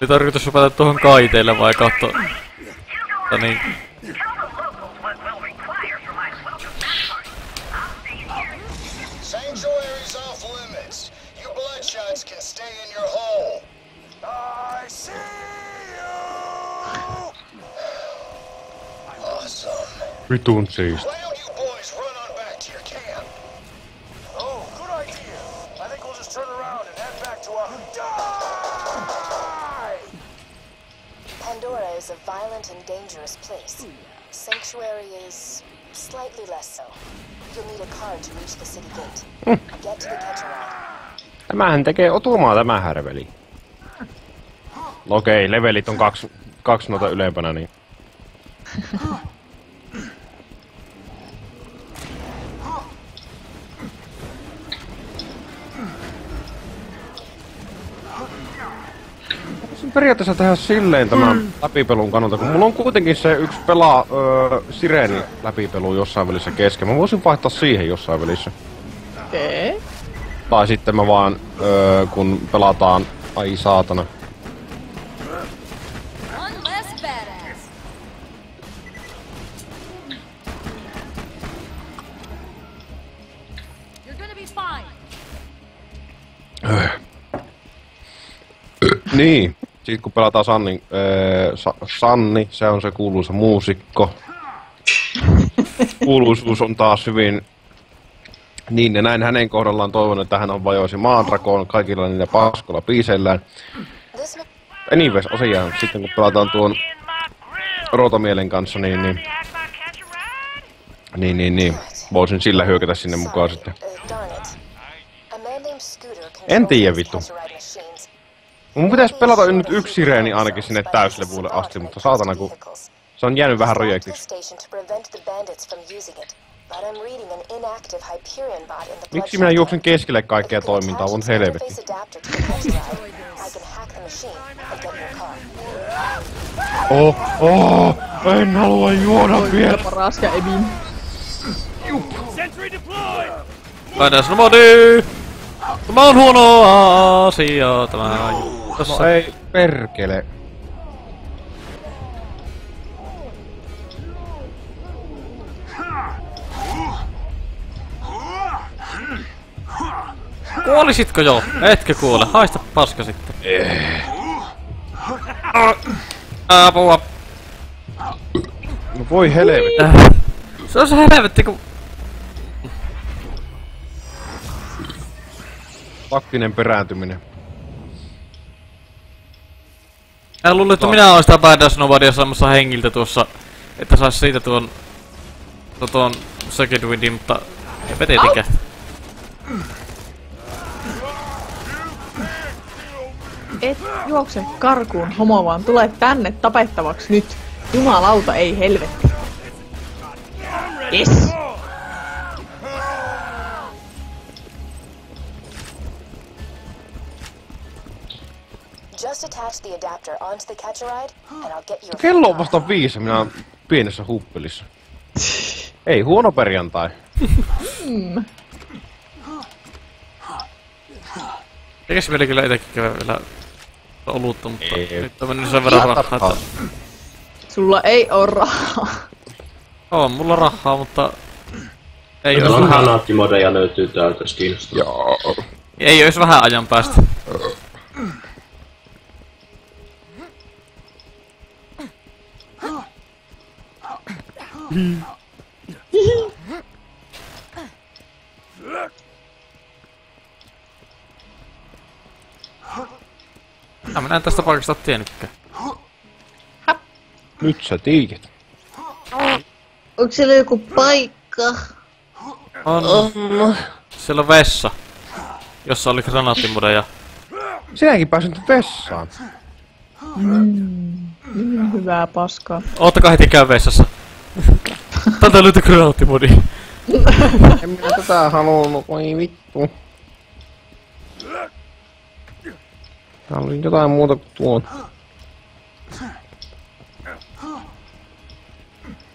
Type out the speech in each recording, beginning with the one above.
Oli tarkoitus rupata tuohon kaiteelle vai katso? Mutta niin. Sanctuary's off Tämähän tekee otumaa tämä härveli. Okei, levelit on kaksi, kaksi noita ylempänä, niin... Periaatteessa tehdä silleen tämän läpipelun kannalta, kun mulla on kuitenkin se yksi pelaa öö, sireeni läpipelu jossain välissä kesken. Mä voisin vaihtaa siihen jossain välissä. Okei. Okay. Tai sitten mä vaan, öö, kun pelataan, ai saatana. One less badass. You're gonna be fine. Niin, sitten kun pelataan Sanni, öö, Sa, Sanni, se on se kuuluisa muusikko. Kuuluisuus on taas hyvin... Niin, ja näin hänen kohdallaan toivon, että hän on vajoisi maanrakoon kaikilla niillä paskoilla biiseillään. Anyways, osiaan, sitten kun pelataan tuon Routamielen kanssa, niin, niin, niin, niin, niin, voisin sillä hyökätä sinne mukaan sitten. Uh, En tiedä, vittu. Mun pitäisi pelata nyt yksi sireeni ainakin sinne täyslevulle asti, mutta saatana kun se on jäänyt vähän the Miksi minä juoksen keskelle kaikkea toimintaa, on helvetti. Oh, oh, en halua juoda vielä. Paras ja Emin. Laitetaan snowboardi! Tämä on huono asia, tämä Tossa. No ei, perkele. Kuolisitko jo? Etkö kuole? Haista paska sitten. Apua. No voi helvetti. Se on se helvetti kun... Taktinen perääntyminen. Mä luulin, että minä olen sitä badass nobodia saamassa hengiltä tuossa, että sais siitä tuon... tuon, second windin, mutta... Eipä tietenkään. Et juokse karkuun, homo, vaan tule tänne tapettavaksi nyt. Jumalauta, ei helvetti. Yes! Just attach the adapter onto the Catch-A-Ride and I'll get you a Kello on vasta viisi, minä oon pienessä huppelissa. Ei huono perjantai. Eikäs meillä kyllä etenkin käydä vielä olutta, mutta Ei. nyt on mennyt sen verran rahaa, että... Sulla ei oo rahaa. On mulla rahaa, mutta... Ei on vähän, granaattimodeja löytyy täältä, jos kiinnostaa. Joo. ei jos vähän ajan päästä. Mä en tästä paikasta tiennytkään. Nyt sä tiiket. Onko siellä joku paikka? On. Siellä on vessa. Jossa oli granaattimudeja. Sinäkin pääsit nyt vessaan. Hyvää paskaa. Oottakaa heti käy vessassa. Täältä löytyy granaattimudi. En minä tätä halunnut, voi vittu. Täällä oli jotain muuta kuin tuo.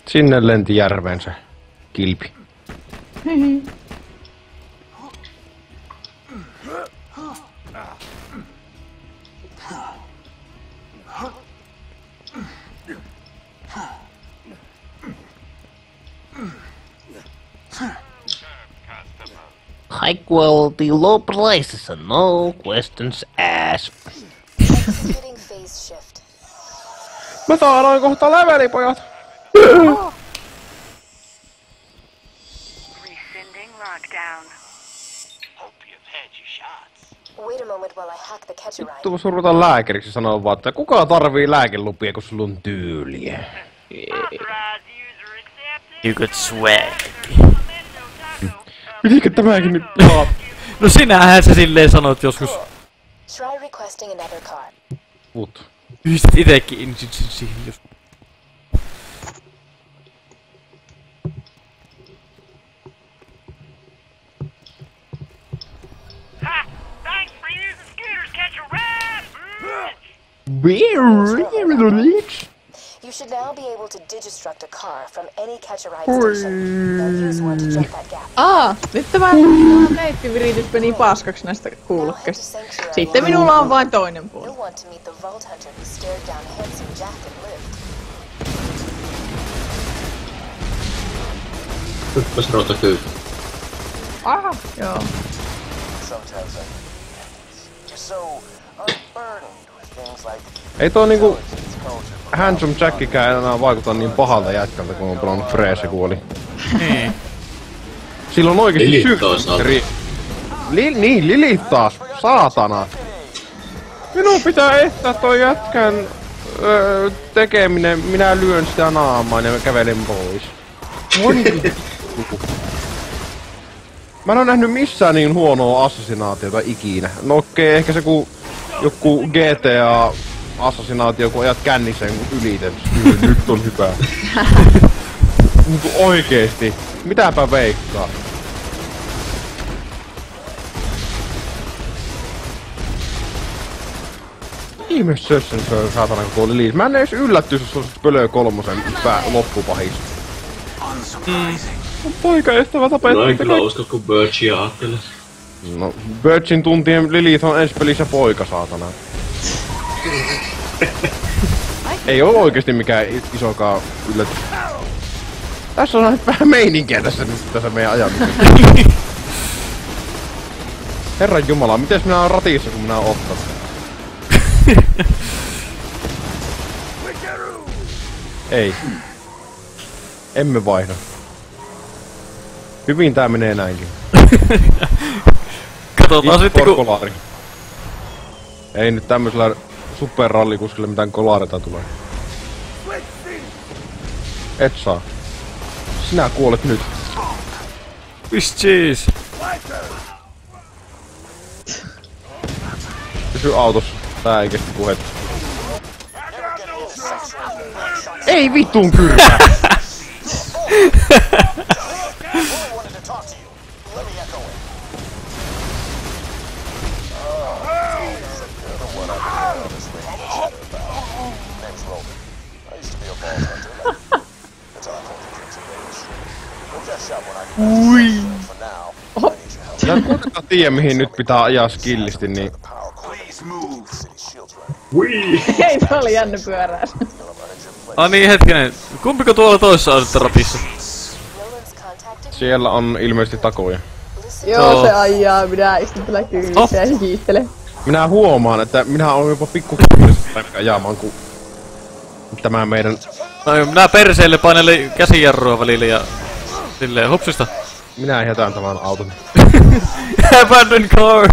Sinne lenti järveen se kilpi. High quality, low prices, and no questions asked. Executing phase shift. Mä saadaan kohta leveli, pojat! Rescinding lockdown. Wait a moment while I hack the catch a ride. Tuo surutaan lääkäriksi sanoo vaan, että kuka tarvii lääkelupia, kun sulla on tyyliä. Accepted. You got swag. Pitikö tämäkin nyt pelaa? No sinähän sä silleen sanot joskus. Try requesting another car. Mut. Yhdistät itekin ensin siihen jos... Ha! You should now be able to digistruct a car from any catch a ride station. Now use one to jump that gap. Aa, nyt tämä neittiviritys meni paskaksi näistä kuulokkeista. Sitten minulla on vain toinen puoli. You'll want to meet the Vault Hunter who stared down Handsome Jack and lived. Hyppäs rota kyllä. Aha, joo. Sometimes I You're so unburdened with things like Ei toi niinku Handsome Jackikään enää vaikuta niin pahalta jätkältä, kun on pelannut Freese kuoli. Niin. Sillä on oikeesti Lilith. Ri... Li... Niin, Lilith taas. Saatana. Minun pitää estää toi jätkän öö, tekeminen. Minä lyön sitä naamaan ja kävelen pois. Moi. Mä en oo nähnyt missään niin huonoa assassinaatiota ikinä. No okei, okay, ehkä se ku joku GTA assassinaatio, kun ajat kännisen. Kyllä, nyt on hyvä. Niinku oikeesti. Mitäpä veikkaa? Ihme sössön se on saatana koko Lilith. Mä en edes yllättyis, jos se olisi Pölö kolmosen pää loppupahis. Mm. Poikaystävä tapettiin. No en kyllä usko, kun Birchia ajattelee. No, Birchin tuntien Lilith on ensi pelissä poika, saatana. Ei oo oikeesti mikään isokaan yllätys. Tässä on vähän meininkiä tässä, nyt tässä meidän ajatuksessa. Herran jumala, miten minä oon ratissa, kun minä oon ottanut? Ei. Emme vaihda. Hyvin tää menee näinkin. Katsotaan sitten kun... Ei nyt tämmöisellä superrallikuskille mitään kolareita tulee. Et saa. Sinä kuolet nyt. Fish cheese. Pysy autossa. Tää ei kestä puhetta. Ei vittuun kyrpää! help. Mä en kuitenkaan tiedä mihin nyt pitää ajaa skillisti, niin... The power cord. City shields running. Hui! Ei, tää oli jännä pyörää. Ai niin, hetkinen. Kumpiko tuolla toisessa on sitten ratissa? Siellä on ilmeisesti takoja. Joo, Joo. se ajaa, minä istun kyllä kyydissä Oh. ja hiittelen. Minä huomaan, että minä olen jopa pikku ajamaan, kun tämä meidän... No minä perseelle painelin käsijarrua välillä ja... Silleen hupsista. Minä jätän tämän auton. Abandoned car!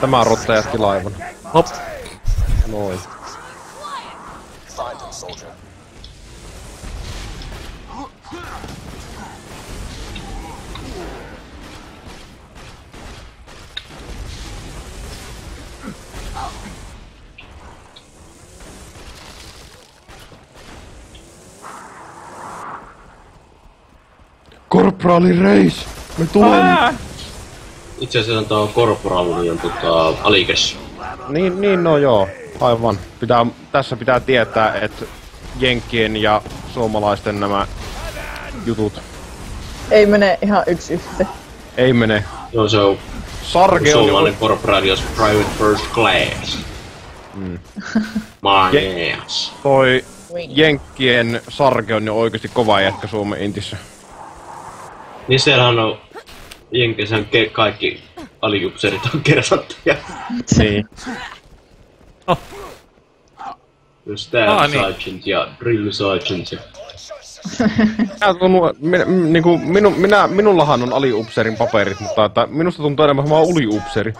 Tämä rotta jätti laivan. Hop. Noin. Korporaali Reis! Me tulemme! Itse asiassa tuo Corporal niin on tota, alikes. Niin, niin no joo. Aivan. Pitää, tässä pitää tietää, että Jenkkien ja suomalaisten nämä jutut Ei mene ihan yksi yhteen. ei mene. Joo, se on Sarge on. Suomalainen korporaalios Private First Class. Mm. My ass. Toi. Jenkkien Sarge on jo oikeesti kova jätkä Suomen intissä. Niin siellähän on Jenkeissä on ke- kaikki aliupseerit on kersattuja. Niin. Just tää Ah, niin. Sergeant ja Drill Sergeant ja Minä, tunnu, minä, m- niinku, minu, minä, minullahan on aliupseerin paperit, mutta että minusta tuntuu enemmän, että mä oon uliupseeri.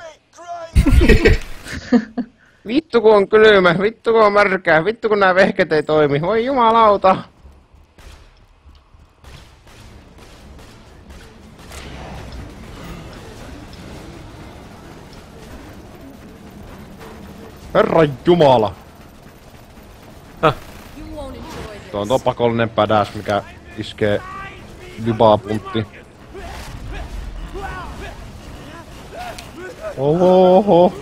vittu kun on kylmä, vittu kun on märkää, vittu kun nämä vehket ei toimi, voi jumalauta. Herran jumala. Tuo on tuo pakollinen pädäs, mikä iskee libaa puntti. Oho.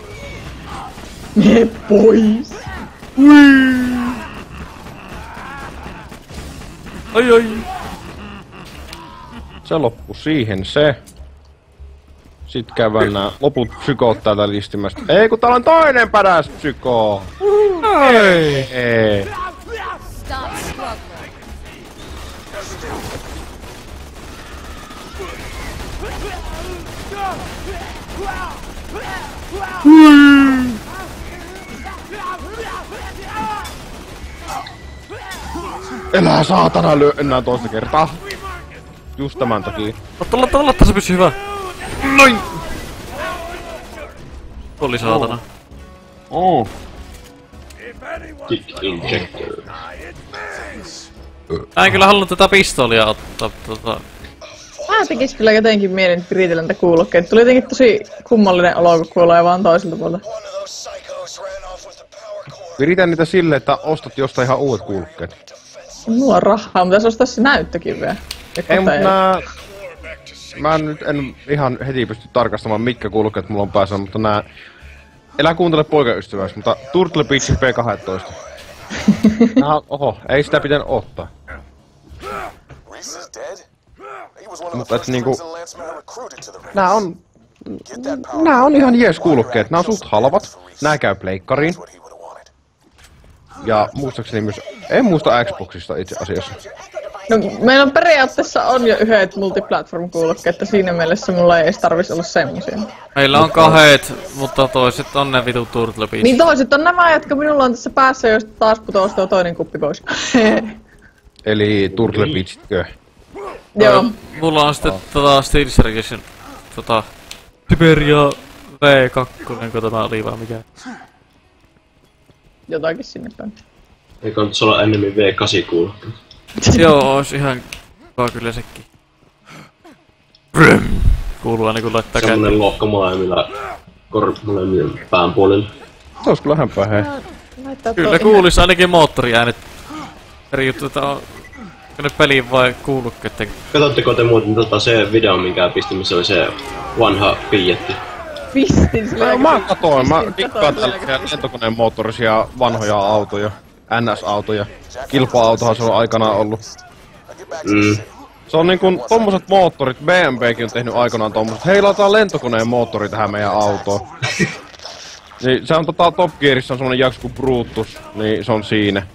Mene pois. Ai ai. Se loppu siihen se. Sitten käydään nää loput psykoot täältä listimästä. Ei kun täällä on toinen pädäs psyko! Ei! Ei. Elää saatana lyö enää toista kertaa. Just tämän takia. Lotta, lotta, lotta, se pysyy hyvä. Noin! Oli saatana. Oh. Kick Injector. Mä en kyllä halunnut tätä pistoolia ottaa tota... Mä tekis kyllä jotenkin mielen niitä kuulokkeita. Tuli jotenkin tosi kummallinen olo, kun kuulee vaan toiselta puolelta. Viritän niitä silleen, että ostat jostain ihan uudet kuulokkeet. Mulla on rahaa, mutta ostaa se näyttökin vielä. Ja Ei, mutta nää... Mä nyt en ihan heti pysty tarkastamaan, mitkä kuulokkeet mulla on päässä, mutta nää... Elä kuuntele poikaystäväksi, mutta Turtle Beachin P12. Nää, oho, ei sitä pitänyt ottaa. Mutta et niinku... Nää on... Nää on ihan jees kuulokkeet. Nää on suht halvat. Nää käy pleikkariin. Ja muistaakseni myös... En muista Xboxista itse asiassa. No, meillä on periaatteessa on jo yhdet multiplatform-kuulokkeet, että siinä mielessä mulla ei edes tarvis olla semmosia. Meillä on kahet, mutta toiset on ne vitut Turtle Beach. Niin toiset on nämä, jotka minulla on tässä päässä, joista taas putoaa tuo toinen kuppi pois. Eli Turtle Beachitkö? Joo. Mulla on sitten tota Steel Surgeon, tota... Siberia V2, kun tämä oli vaan mikä. Jotakin sinne päin. Eikö nyt olla enemmän V8 kuulokkeet? Joo, ois ihan kiva kyllä sekin. Brym. Kuuluu aina kun laittaa Semmonen käteen. lohko molemmilla kor molemmilla pään puolilla. Olisi kyllä lähempää hei. Kyllä kuulis ainakin moottoriäänet. Eri juttu, että on... Ne peliin vai kuulokkeiden? Katsotteko te muuten tota se video, minkä pisti, missä oli se vanha piietti? Pistin sillä mä katoin, mä pistin, dikkaan sillä- lentokoneen moottorisia vanhoja autoja. NS-autoja. Kilpa-autohan se on aikanaan ollut. Mm. Se on niinku tommoset moottorit, BMWkin on tehnyt aikanaan tommoset. Hei, laitetaan lentokoneen moottori tähän meidän autoon. niin se on tota Top Gearissa on semmonen jakso kuin Brutus, niin se on siinä.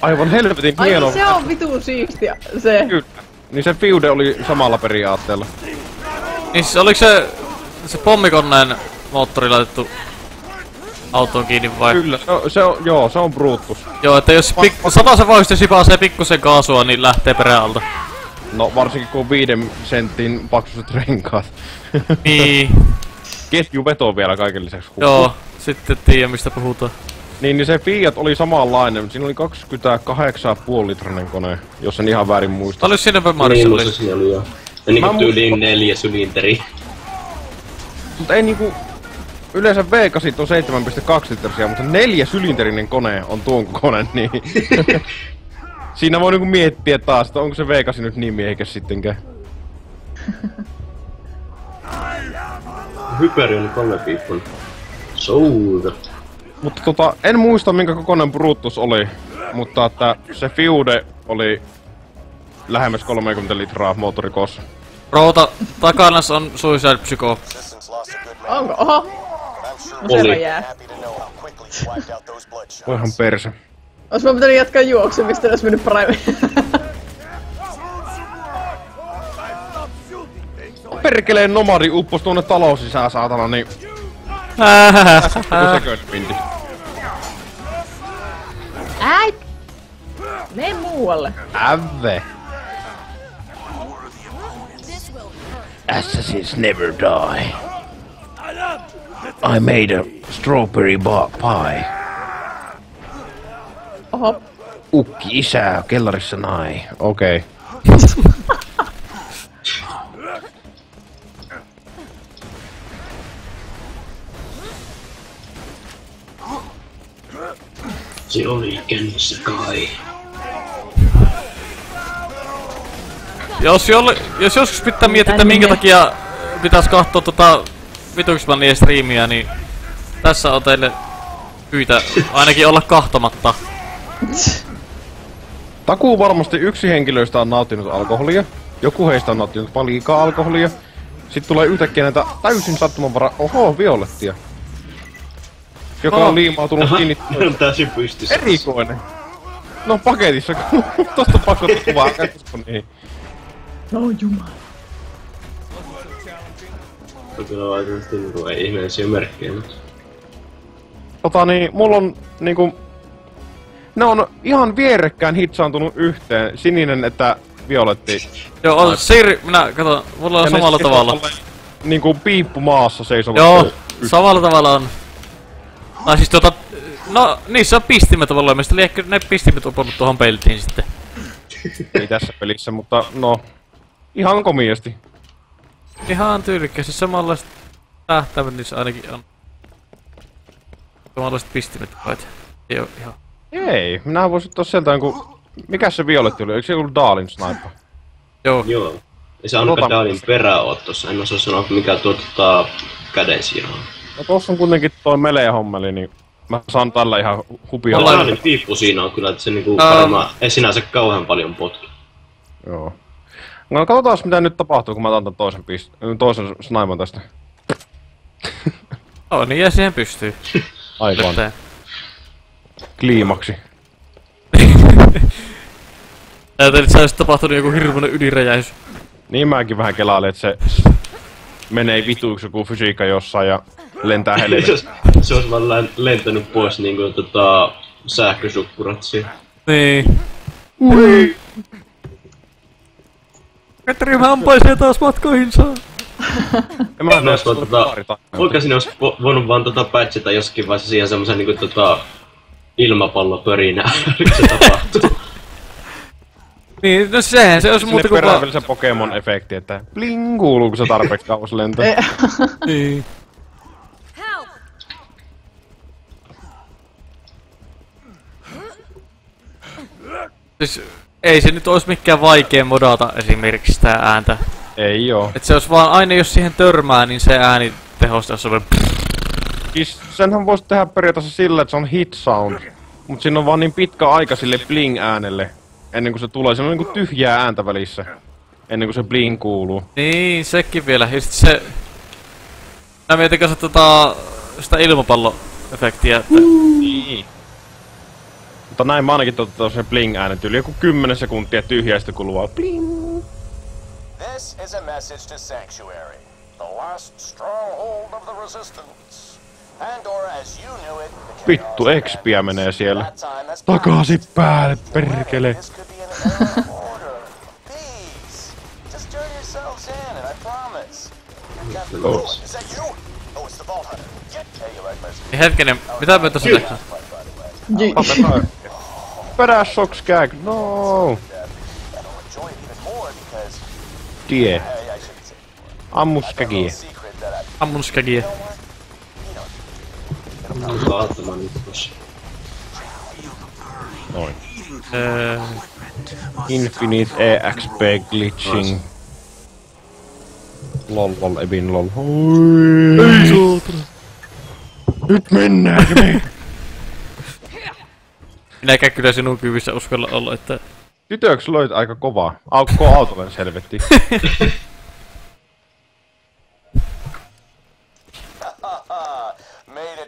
Aivan helvetin Ai hieno. se on vitun siistiä, se. Kyllä. Niin se Fiude oli samalla periaatteella. Niin siis oliko se... Se pommikoneen moottori laitettu autoon kiinni vai? Kyllä, se on, se on joo, se on Brutus. Joo, että jos pikku, se vauhtia sipasee pikkusen kaasua, niin lähtee perään alta. No varsinkin kun on viiden sentin paksuiset renkaat. Niin, Ketjuveto vielä kaiken lisäksi. Huh. joo. Sitten tiedä mistä puhutaan. Niin, niin se Fiat oli samanlainen. Siinä oli 28,5 litrainen kone, jos en ihan väärin muista. Olis siinä päin Niin, Marissa musta oli. siinä oli joo. Ja niinku tyyliin neljä sylinteri. Mutta ei niinku... Yleensä V8 on 7,2 litrasiä, mutta neljä sylinterinen kone on tuon kokoinen, niin... Siinä voi niinku miettiä taas, että onko se V8 nyt niin miehekäs sittenkään. Hyperion kolme piippun. Souda. Mutta tota, en muista minkä kokoinen Brutus oli, mutta että se Fiude oli lähemmäs 30 litraa moottorikoossa. Routa, takana on Suicide Psycho. Onko? Oho. No Oli. jää. Voihan perse. Ois mä pitänyt jatkaa juoksemista, jos mennyt paremmin. Perkeleen nomadi uppos tuonne talon sisään, saatana, niin... Winti. Äi! Mene muualle. Äve. Assassins never die. I made a strawberry ba- pie. Oho. Ukki isää, kellarissa nai. Okei. Se oli kännissä kai. Jos, jolle, jos joskus pitää miettiä, että minkä takia pitäis katsoa tota Vituksmania striimiä, niin tässä on teille syitä ainakin olla kahtomatta. Takuu varmasti yksi henkilöistä on nauttinut alkoholia. Joku heistä on nauttinut paljon liikaa alkoholia. Sitten tulee yhtäkkiä näitä täysin sattumanvara... Oho, violettia. Joka Oh. on liimautunut kiinni. Ne on täysin pystyssä. Erikoinen. No paketissa, tosta pakko kuvaa, niin. No jumala. On kyllä oikeesti niinku ei ihmeellisiä merkkejä, mutta... Tota niin, mulla on niinku... Ne on ihan vierekkään hitsaantunut yhteen, sininen että violetti. Joo, on Sir, minä katon, mulla on Ja samalla seisoo tavalla. tolleen Niinku piippu maassa seisovat. Joo, samalla tavalla on. Tai siis tota, no niissä on pistimet tavallaan, mistä liekö ne pistimet uponnut tuohon peltiin sitten. Ei tässä pelissä, mutta no... Ihan komiasti. Ihan tyylikkästi, siis samanlaiset tähtäimet niissä ainakin on. Samanlaiset pistimet kai. Ei oo ihan. Ei, minä voisin ottaa sieltä jonkun... Mikä se violetti oli? Eikö se ollut Daalin sniper? Joo. Joo. Ei se ainakaan Dalin perää oo tossa. En osaa sanoa mikä tuo tota, käden sijaan. No tossa on kuitenkin toi melee hommeli, niin mä saan tällä ihan hupia. Ollaan- Dalin piippu siinä on kyllä, että se niinku varmaan ei sinänsä kauhean paljon potki. Joo. No katsotaan mitä nyt tapahtuu, kun mä otan toisen, pist- toisen snaiman tästä. Oh, niin ja siihen pystyy. Aikaan. Nyt Kliimaksi. Ajattelin, että se olisi tapahtunut joku hirmuinen ydinräjäys. Niin mäkin vähän kelailin, että se menee vituiksi joku fysiikka jossain ja lentää se, helvetti. olisi, se olisi vaan lentänyt pois niinku tota sähkösukkurat siinä. Niin. Petri hampaisia taas matkoihinsa. Ja mä vaan tota, tota... oikein sinne olisi vo- voinut vaan tota patchata jossakin vaiheessa siihen semmosen niinku tota ilmapallopörinää, kun se tapahtuu. Niin, no sehän se olisi Sinne muuta kuin vaan... se Pokemon-efekti, että bling kuuluu, kun se tarpeeksi kauas lentää. Niin. Siis ei se nyt olisi mikään vaikea modata esimerkiksi sitä ääntä. Ei oo. Et se olisi vaan aina jos siihen törmää, niin se ääni tehostaisi semmoinen Siis senhän voisi tehdä periaatteessa sillä, että se on hit sound. Mut siinä on vaan niin pitkä aika sille bling äänelle. Ennen kuin se tulee, se on niinku tyhjää ääntä välissä. Ennen kuin se bling kuuluu. Niin, sekin vielä. Ja sit se... Mä mietin kanssa tota... Sitä ilmapallo-efektiä, että... Niin. Mutta näin mä ainakin totta se bling äänen tyyli. Joku 10 sekuntia kuluu vaan bling. This is a message to Sanctuary, the last stronghold of the Resistance. Pandora, as you knew it, Vittu, expiä ends. menee siellä. Takaisin passed. päälle, perkele. Oh. Oh, hetkinen, mitä me tässä tehdään? Right, by the way. Ji- Tapetaan. Peräs sokskäg, no. And I'll enjoy it even more because, Die. hey, I shouldn't say Ammuskägi. a secret that I Ammun skagia. Kaatamaan nyt tossa. Noin. Öö, Infinite EXP glitching. Lol lol ebin lol. Ei Nyt mennäänkö me? minäkään kyllä sinun kyvyssä uskalla olla, että... Tytöks löit aika kovaa. Aukko autolle helvetti.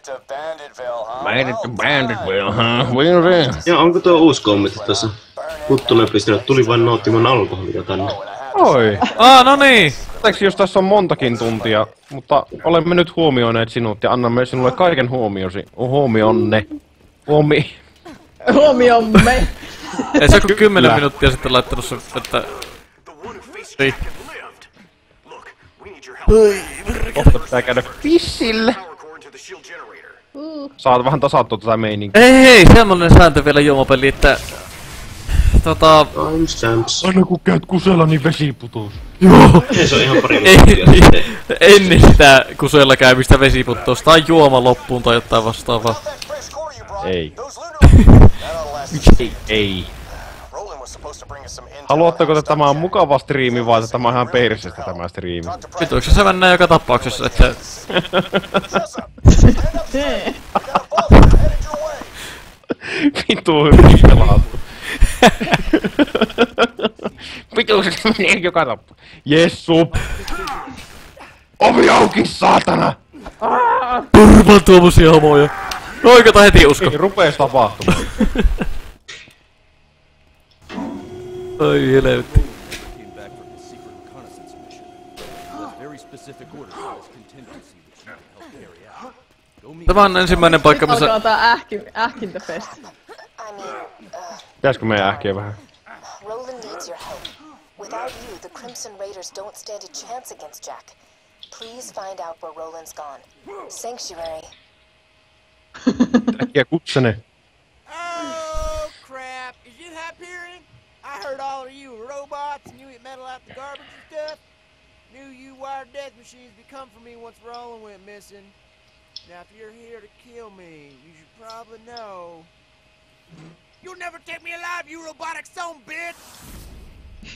it to Banditville, huh? Made it to Banditville, huh? Will it? Ja onko tuo uusi kommentti tuossa? Huttunen pistänyt, tuli vain nauttimaan alkoholia tänne. Oi. Aa, no niin! Anteeksi, jos tässä on montakin tuntia, mutta olemme nyt huomioineet sinut ja annamme sinulle kaiken huomiosi. Huomionne. Huomi... Huomiomme. Ei se kun 10 minuuttia sitten laittanut se, että... Ei. Kohta pitää käydä pissille. Saat vähän tasattua tätä meininkiä. Ei, hei, semmonen sääntö vielä juomapeli, että... Tota... Aina kun käyt kusella, niin vesi putous. Joo! Ei se on ihan pari Ei, minuuttia ennen sitä kusella käymistä vesiputtous tai juoma loppuun tai jotain vastaavaa. Ei. Ei. Ei. Haluatteko, on että tämä on mukava striimi vai että tämä on ihan persestä tämä striimi? Vituiksi se mennään joka tapauksessa, että... Vitu hyvin pelattu. Vitu se menee joka tappa. Jessup! Ovi auki, saatana! Turvan tuommoisia homoja! Oikeata heti usko! Ei rupees tapahtumaan. Ai helvetti. Tämä on ensimmäinen paikka, Nyt missä... alkaa tää ähki, ähkintäfest. I mean, Pitäisikö meidän ähkiä vähän? Roland needs your help. Without you, the Crimson Raiders don't stand a chance against Jack. Please find out where Roland's gone. Sanctuary. Äkkiä kutsene. Oh, crap. Is you Hyperion? I heard all of you were robots and you eat metal out the garbage and stuff. Knew you wired death machines would come for me once Roland went missing. Now, if you're here to kill me, you should probably know. You'll never take me alive, you robotic son bitch!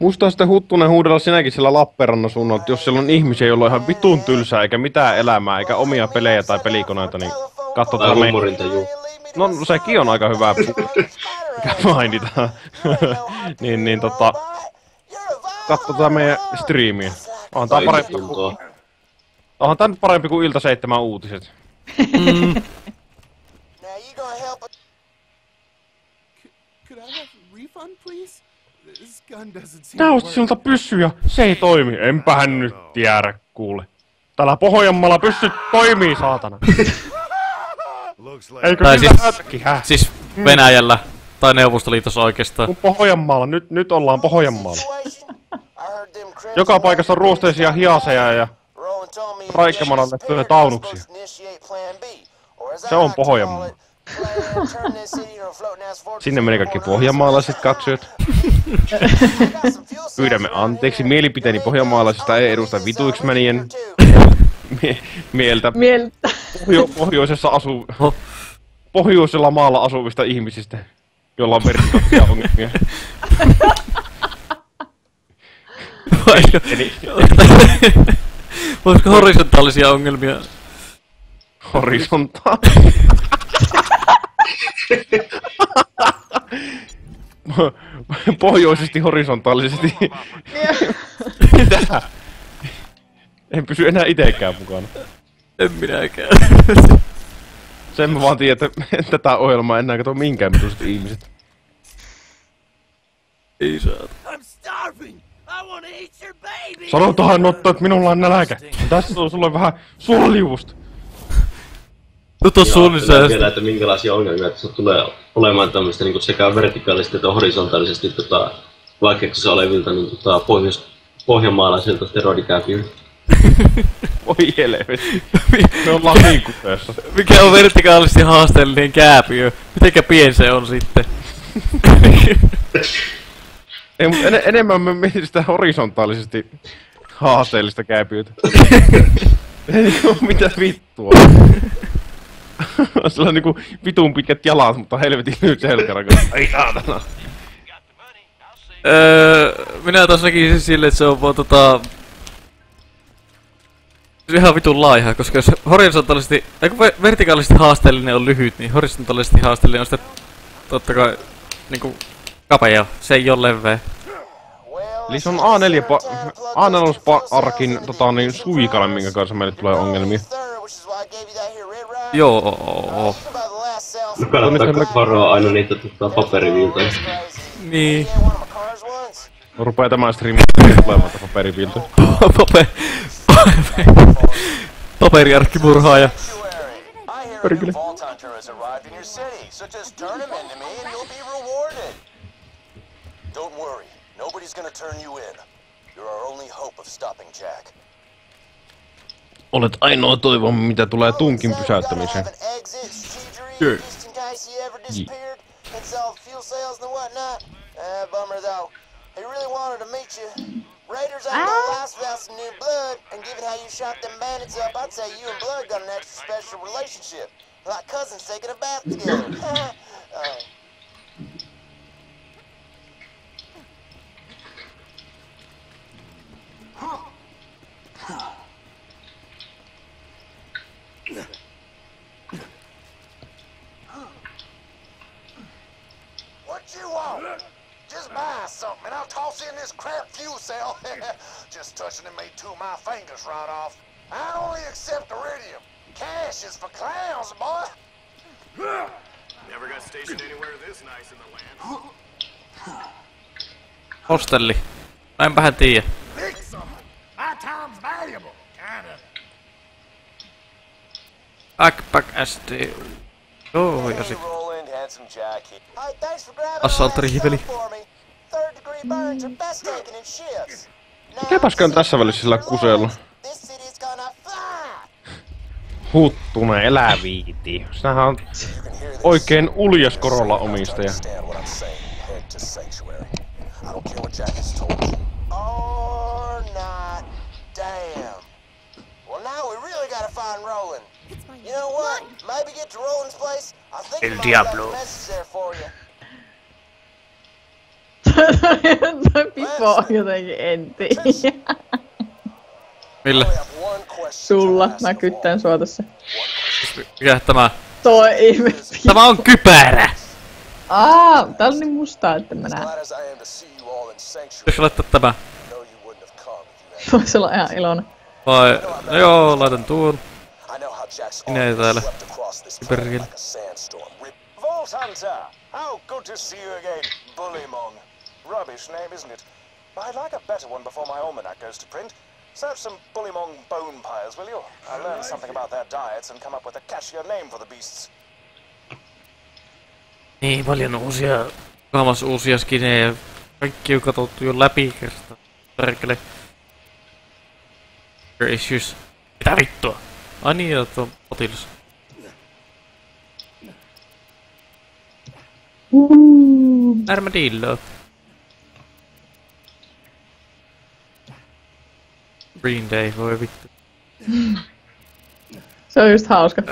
Musta sitten huttunen huudella sinäkin sillä Lappeenrannan suunnalla, että jos siellä on ihmisiä, joilla on ihan vitun tylsää, eikä mitään elämää, eikä omia pelejä tai pelikoneita, niin Tai katsotaan me... humorintaju. No sekin on aika hyvä pu- mikä mainitaan. niin, niin tota... Katsotaan meidän striimiä. Onhan tää parempi, tuntoa. onhan tää nyt parempi kuin Ilta 7 uutiset. Us? Could I have a refund, please? Work. siltä pyssyjä. Se ei toimi. Enpähän nyt tiedä, kuule. Täällä Pohjanmaalla pyssyt toimii, saatana. Eikö Tai siis- häh? Siis Venäjällä. Tai Neuvostoliitossa oikeastaan. Kun Pohjanmaalla, nyt, nyt ollaan Pohjanmaalla. Joka paikassa on ruosteisia hiaseja ja disappeared, taunuksia. Se on like to Pohjanmaa. Sinne meni kaikki pohjanmaalaiset katsojat. Pyydämme anteeksi mielipiteeni pohjanmaalaisista ei edusta vituiksmänien mie- mieltä Mieltä. pohjo- pohjoisessa asu... Oho. Pohjoisella maalla asuvista ihmisistä, joilla on vertikaalisia ongelmia. Voisiko, Eli voisiko horisontaalisia ongelmia? horisontaali. Pohjoisesti horisontaalisesti. Mitä? En pysy enää itekään mukana. En minäkään. Sen mä vaan tiedän, että tätä ohjelmaa enää kato minkään pituiset ihmiset. Ei saa. I'm starving! I wanna eat your baby! Sanotaan Otto, että minulla on nälkä. Tässä on sulle vähän suoliusta. Nyt on suunnilleen Vielä, että minkälaisia ongelmia tässä tulee olemaan tämmöistä niin sekä vertikaalisesti että horisontaalisesti tota, vaikeuksissa olevilta niin, tota, pohjois, pohjanmaalaisilta steroidikääpiöiltä. Voi helvetti. Me ollaan kupeessa. Mikä on vertikaalisesti haasteellinen kääpiö? Mitenkä pien se on sitten? Ei, mutta en, enemmän mä mietin sitä horisontaalisesti haasteellista kääpiötä. Ei oo mitä vittua. Sillä on niinku vitun pitkät jalat, mutta helvetin lyhyt selkäranka. Ai saatana. öö, minä taas näkisin silleen, että se on vaan tota... Ihan vitun laiha, koska jos horisontaalisesti, ei kun ve- vertikaalisesti haasteellinen on lyhyt, niin horisontaalisesti haasteellinen on sitten totta kai niinku kapea. Se ei ole leveä. Eli se on A4 pa- A4 pa- arkin tota niin suikalle, minkä kanssa meille tulee ongelmia. Which is why I gave you that Joo. About the last sale No kannattaa varoa aina niitä tota, paperiviltoja. Niin. one of my cars once. Rupee tämän striimin tulemaan tätä paperiviltä. Pape... Paperiarkkimurhaaja. I hear a Perkele. new Vault Hunter has arrived in your city, so just turn him into me and you'll be rewarded. Don't worry, nobody's gonna turn you in. You're our only hope of stopping Jack. Olet ainoa toivo, mitä tulee oh, tunkin pysäyttämiseen. Sure. Yeah. Raiders out ah. last without some new blood, and given how you shot them bandits up, I'd say you and Blood got an extra special relationship. Like cousins taking a bath together. uh. What you want? Just buy something and I'll toss in this crap fuel cell. Just touching it made two of my fingers right off. I only accept iridium. Cash is for clowns, boy. Never got stationed anywhere this nice in the land. Hostelli. Enpähän tiedä. Think something. Degree burns are best taken in shifts. Mikäpäskään tässä välissä sillä fly. Huttunen eläviiti. Sinähän on oikein uljas korolla omistaja. I don't care what Jack has Pippo on jotenkin en tiedä. Millä? Sulla. Mä kyttään sua tässä. Mikä tämä? Toi ihme. Tämä on kypärä! Aa, tää on niin mustaa, että mä näen. Pitäisikö laittaa tämä? Voisi olla ihan iloinen. Vai... No joo, laitan tuon. I how Jack's Minä ei army täällä. swept across this Perkele. planet like a sandstorm. Rip- Vault Hunter! How good to see you again, Bullymong. Rubbish name, isn't it? I'd like a better one before my almanac goes to print. Search some Bullymong bone piles, will you? I'll learn something about their diets and come up with a catchier name for the beasts. Niin paljon uusia... Kaamas uusia skinejä. Kaikki on katsottu jo läpi kerta. Perkele. Gracious. Mitä vittua? Ai niin, joo, tuo potilas. Armadillo. Green Day, voi vittu. Se on just hauska.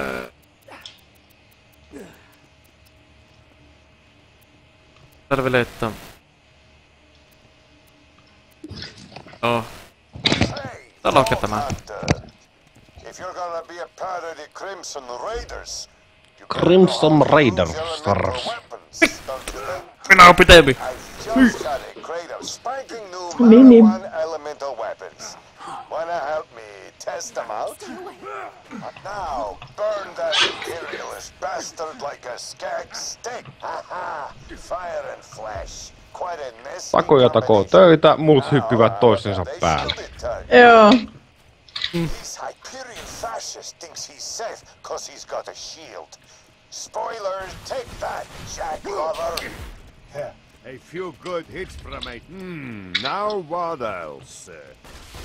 Tarvele, että... Oh. Taloka tämä. If you're gonna be a part of the Crimson Raiders, Crimson Raider Stars. Minä on pitempi. just got a crate of spanking new Niin, niin. One elemental weapons. Wanna help me test them out? Now, burn that imperialist bastard like a skag stick. Fire and flesh. Quite a mess. Takoja takoo töitä, muut hyppivät toistensa päälle. Joo. Fascist thinks he's safe cause he's got a shield. Spoilers, take that, Jack lover. A few good hits from a. Hmm. Now what else? Uh,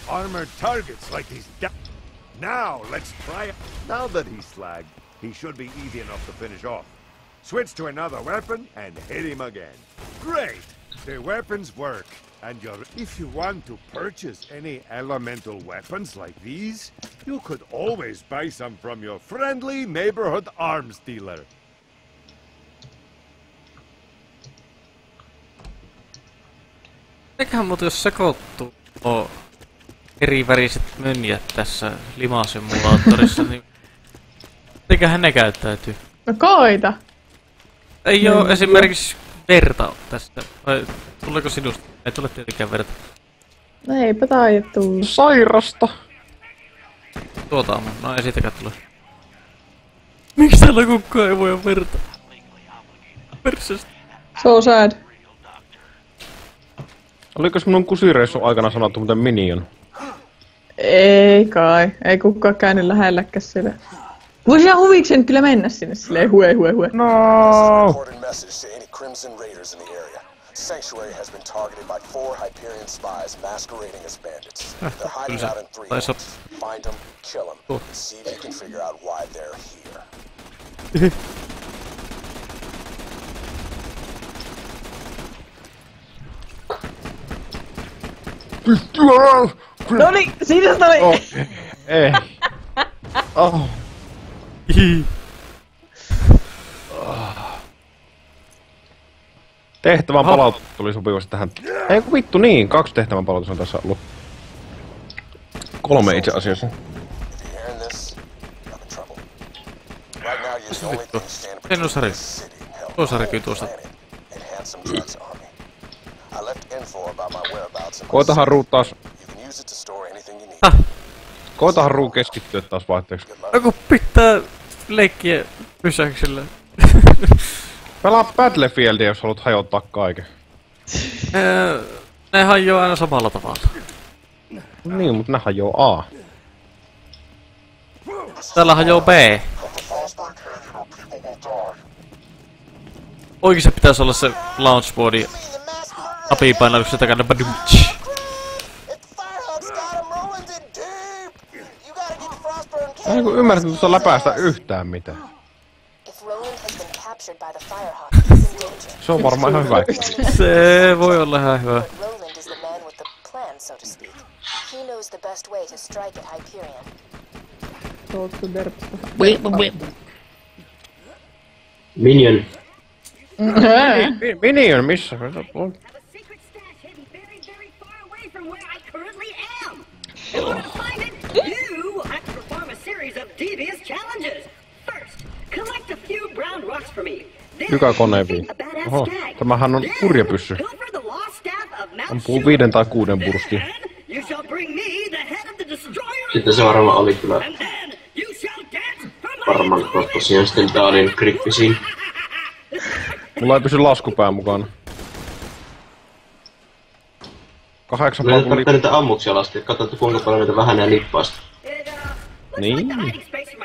armored targets like these. Now let's try it. Now that he's slagged, he should be easy enough to finish off. Switch to another weapon and hit him again. Great. The weapons work. And you're, if you want to purchase any elemental weapons like these, you could always buy some from your friendly neighborhood arms dealer. Eiköhän muuten jos sekoittuu nuo eri väriset mönjät tässä limasimulaattorissa, niin... Eiköhän ne käyttäytyy. No koita. Ei oo esimerkiksi verta tästä. Vai tuleeko sinusta? Ei tule tietenkään verta. No eipä taida tulla. Sairasta. Tuota on. No ei siitäkään tule. Miksi täällä kukaan ei voi verta? Persestä. So sad. Oliko minun kusireissun aikana sanottu muuten Minion? Ei kai. Ei kukaan käynyt lähelläkään siellä. Voisi ihan huvikseen kyllä mennä sinne silleen hue hue hue. No. Important message to any Crimson Raiders in the area. Sanctuary has been targeted by four Hyperion spies masquerading as bandits. They're hiding out in three taisi hills. Find them, kill them, Oh. and see if you can figure out why they're here. No niin, siinä se oli. Oh. Ei. Oh. Hihi. Tehtävän palautus tuli sopivasti tähän. Ei kun vittu niin, kaksi tehtävän palautus on tässä ollut. Kolme itse asiassa. Only vittu? thing standing Sen between osari. this city and hell. Tuossa näkyy tuosta. Koitahan ruu taas. Häh? koitahan ruu keskittyä taas vaihteeksi. Joku pitää leikkiä pysäyksellä. Pelaa Battlefieldia, jos haluat hajottaa kaiken. Öö, ne hajoaa aina samalla tavalla. Niin, mut ne hajoo A. Täällä hajoaa B. Oikein se pitäisi olla se launchboardi apipainalluksen takana badumtsch. Mä en kun ymmärrä, että tuossa läpäästä yhtään mitään. Captured by the Firehawk, he's in danger. Se on varmaan ihan hyvä. Se voi olla ihan hyvä. But Roland is the man with the plan, so to speak. He knows the best way to strike at Hyperion. Tuottu derp. Minion. Mi- Minion, missä? have a secret stash hidden very, very far away from where I currently am. In order to find it, you will have to perform a series of devious challenges. A badass Oho, stag. tämähän on of Mount Ampuu viiden tai kuuden burstia. Then, you shall bring me the head of the destroyer. Sitten se varmaan oli kyllä And then, you shall dance from my varmaan tuo tosiaan sitten Daalin krippisiin. Mulla ei pysy laskupää mukana. Kahdeksan Kyllä nyt pitää niitä ammuksia laskea, katso että kuinka paljon niitä. It, uh, looks Niin.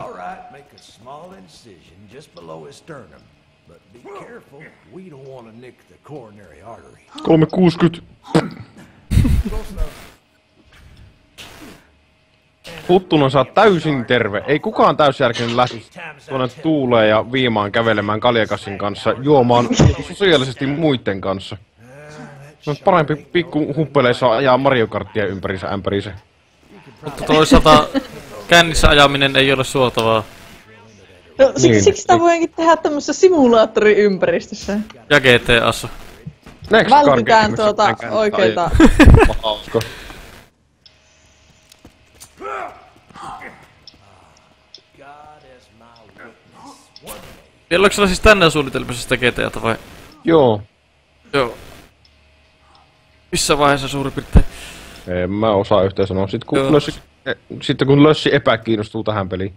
All right, make a small incision just below his sternum. But be careful, we don't want to nick the coronary artery. 360. Huttunen saa täysin terve. Ei kukaan täysjärkinen lähti tuonne tuuleen ja viimaan kävelemään kaljakassin kanssa, juomaan sosiaalisesti muiden kanssa. No parempi pikku huppeleissa ajaa Mario Karttia ympärinsä ämpärinsä. Mutta toisaalta kännissä ajaminen ei ole suotavaa. No, siksi, Niin. siksi sitä voidaankin tehdä tämmöisessä simulaattoriympäristössä. Ja GTAssa. Vältytään tuota oikeita... Vielä onko sulla siis tänne suunnitelmassa sitä GTAta vai? Joo. Joo. Missä vaiheessa suurin piirtein? En mä osaa yhtään sanoa. Sitten kun, sitten kun Lössi epäkiinnostuu tähän peliin.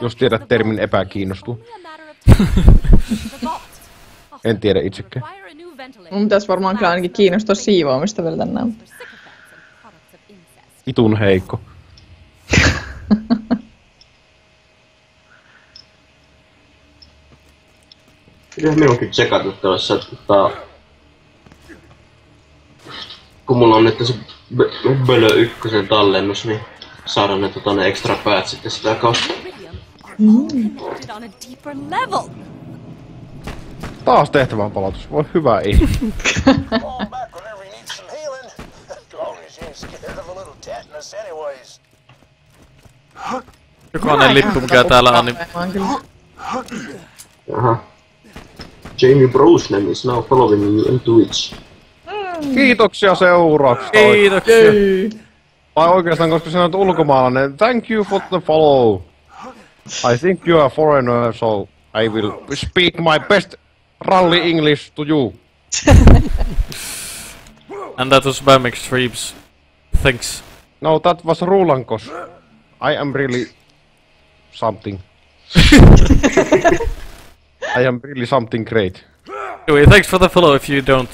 Jos tiedät termin epäkiinnostuu. En tiedä itsekään. Mun pitäisi varmaan kyllä ainakin kiinnostaa siivoamista vielä tänään. Itun heikko. Pitäisi minunkin tsekata tuossa, että tota, kun mulla on nyt se Bölö ykkösen tallennus, niin saadaan ne, tota, ne extra päät sitten sitä kautta. Level. Taas tehtävän palautus. Voi hyvä anyways. Jokainen lippu mikä täällä on, niin. Jaha. Jamie Brosnan is now following you on Twitch. Kiitoksia seurauksesta. Kiitoksia. Tai oikeastaan, koska sinä olet ulkomaalainen. Thank you for the follow. I think you are foreigner, so I will speak my best rally English to you. And that was Bamic Streams. Thanks. No, that was Rulankos. I am really something. I am really something great. Anyway, thanks for the follow if you don't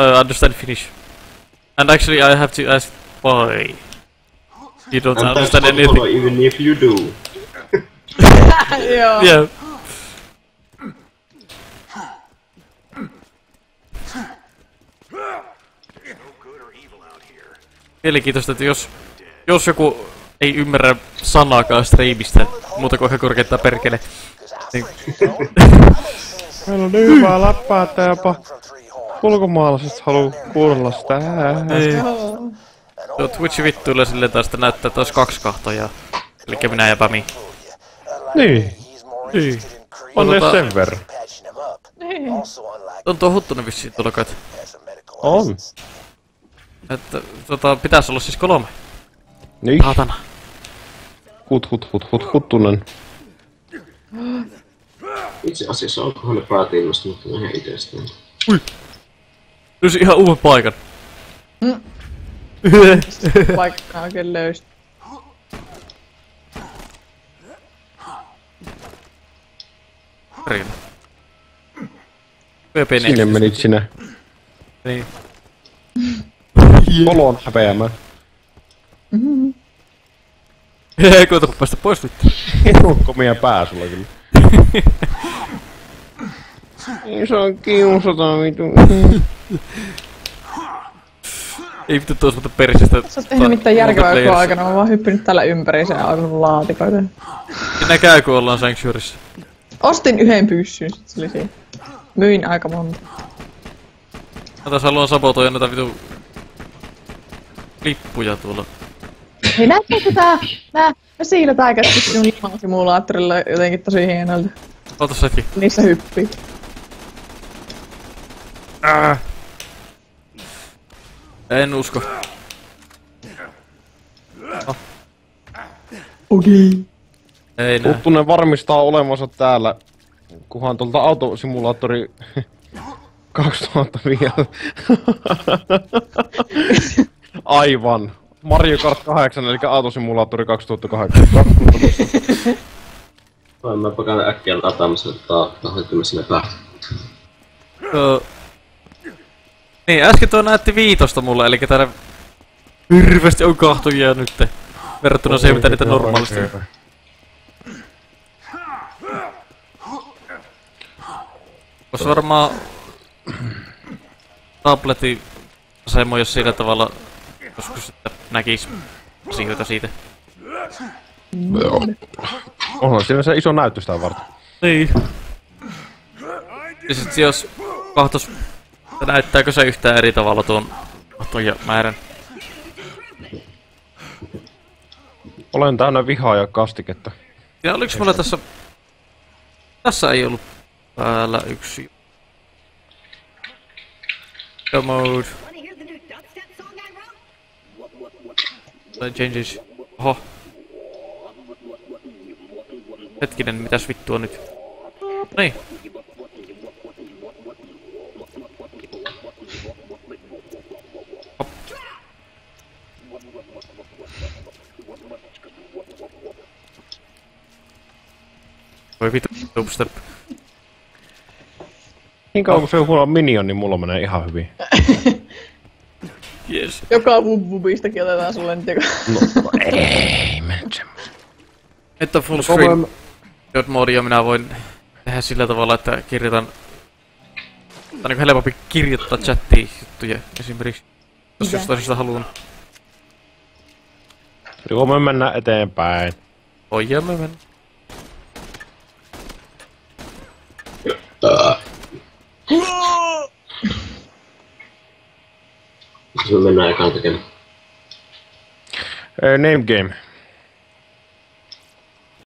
uh, understand Finnish. And actually, I have to ask why you don't And understand anything. even if you do. Joo. Yeah. Mielenkiintoista, että jos, jos joku ei ymmärrä sanaakaan striimistä, muuta kuin ihan korkeintaan perkele, niin Meillä on niin hyvää läppää, että jopa ulkomaalaiset haluu kuunnella sitä. Ei. Tuo Twitch vittuilla silleen taas, että näyttää, että olisi kaksi kahtojaa. Elikkä minä ja Pami. Niin. Niin. On ne Tota- sen verran. Niin. On tuo huttunen vissiin tuolla kai. On. Että tota, pitäis olla siis kolme. Niin. Saatana. Hut hut hut hut huttunen. Itse asiassa onkohan ne päät innostunut ihan itsestään. Löysi ihan uuden paikan. Mm. Vaikka oikein löysi. Perkele. Pöpene. Sinne menit sinä. Niin. Polon häpeämään. Ei koetapa päästä pois vittu. Komia pää sulla kyllä. Se on kiusata vitu. Ei vittu tuossa mutta perisestä. Sä oot tehnyt mitään järkevää koko aikana, mä oon vaan hyppinyt täällä ympäri sen alkanut laatikoita. Sinä käy kun ollaan Sanctuaryssa. Ostin yhden pyssyn, sit se oli siinä. Myin aika monta. Mä taas haluan sabotoida noita vitu... Lippuja tuolla. Hei näyttääkö tää, nää vesiilätäikätkin sinun limasimulaattorilla jotenkin tosi hienolta? Ootas hetki. Niissä hyppii. Äh. En usko. Oh. Okei. Ei näe. Huttunen varmistaa olemansa täällä, kunhan tuolta autosimulaattori 2000 vielä. Aivan. Mario Kart 8, eli autosimulaattori 2008. Vai mä käyn äkkiä lataamassa tota nahoittimessa ne päät. Öö. Niin, äsken tuo näytti viitosta mulle, eli täällä hirveästi on kahtoja nyt. Verrattuna siihen, mitä niitä normaalisti on. Olisi varmaan tabletin asemo, jos sillä tavalla joskus sitten näkis asioita siitä. Onhan siinä se iso näyttö sitä varten. Niin. Ja sit jos kahtos, näyttääkö se yhtään eri tavalla tuon kahtoja määrän. Olen täynnä vihaa ja kastiketta. Ja oliks mulla tässä... Tässä ei ollut päällä yksi... Go mode. Tai changes. Oho. Hetkinen, mitäs vittua nyt? Niin. Voi vittu, dubstep. Niin kauan kun se on huono minion, niin mulla menee ihan hyvin. Yes. Joka vubistakin otetaan sulle nyt joka... No, ei mene semmoista. Että full No, screen God modia minä voin tehdä sillä tavalla, että kirjoitan... Tai niinku helpompi kirjoittaa chattiin juttuja esimerkiksi. Jos Mitä? jostain syystä haluan. Joo, me mennään eteenpäin. Voimme mennä. Se me mennään ekaan tekemään. Eh, name game.